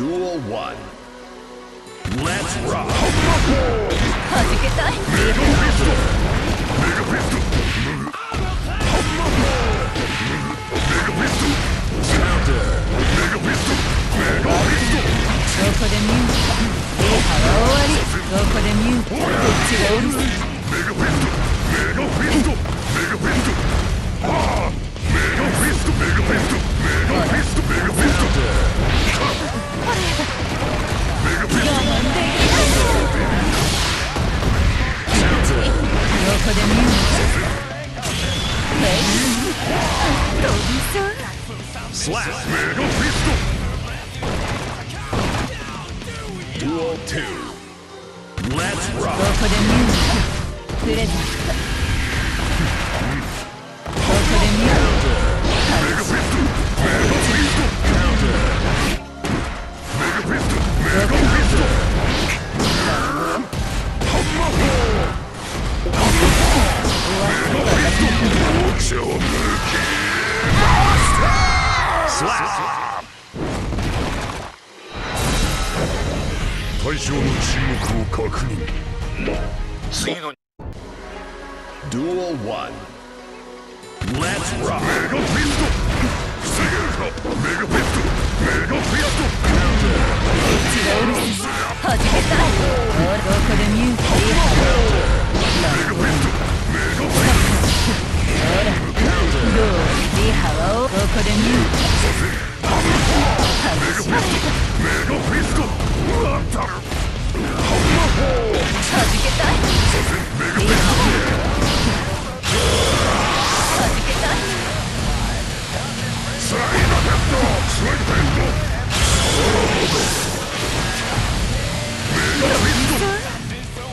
Duel 1. Let's rock! Mega Fist! Mega Fist! Mega Fist! Counter! Mega Fist! Mega Fist! どこでミューここでミューこっちがおる Slash Mega fist. Duel 2. Let's rock! Go for the! Slap! 対象の沈黙を確認次の Duel 1. Let's rock! メガフィスト防げるかメガフィストメガフィスト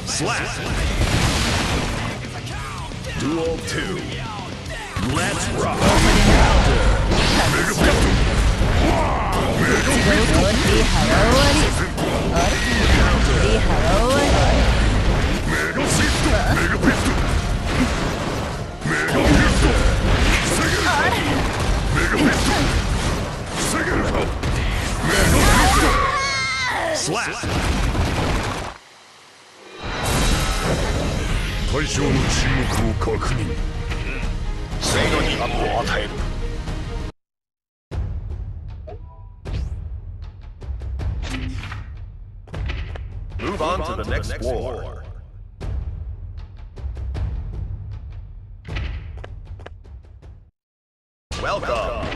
Slap! Duel 2. Let's rock! Mega Fist! Mega Fist! 対象の沈黙を確認次の2番を与える Move on to the next war. Welcome